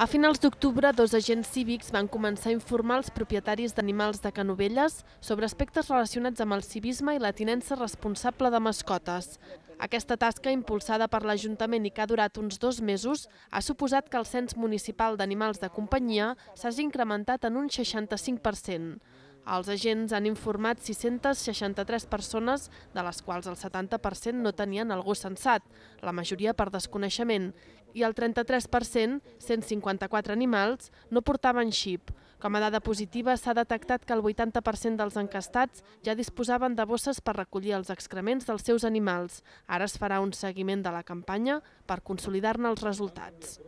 A finals d'octubre, dos agents cívics van començar a informar els propietaris d'animals de Canovelles sobre aspectes relacionats amb el civisme i la tinença responsable de mascotes. Aquesta tasca, impulsada per l'Ajuntament i que ha durat uns dos mesos, ha suposat que el cens municipal d'animals de companyia s'hagi incrementat en un 65%. Els agents han informat 663 persones, de les quals el 70% no tenien algú censat, la majoria per desconeixement, i el 33%, 154 animals, no portaven xip. Com a dada positiva, s'ha detectat que el 80% dels encastats ja disposaven de bosses per recollir els excrements dels seus animals. Ara es farà un seguiment de la campanya per consolidar-ne els resultats.